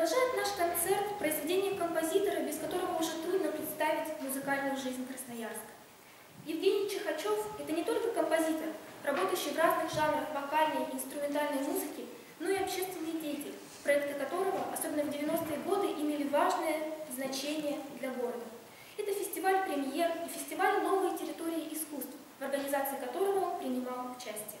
Продолжает наш концерт произведение композитора, без которого уже трудно представить музыкальную жизнь Красноярска. Евгений Чехачев – это не только композитор, работающий в разных жанрах вокальной и инструментальной музыки, но и общественный деятель, проекты которого, особенно в 90-е годы, имели важное значение для города. Это фестиваль «Премьер» и фестиваль «Новые территории искусств», в организации которого он принимал участие.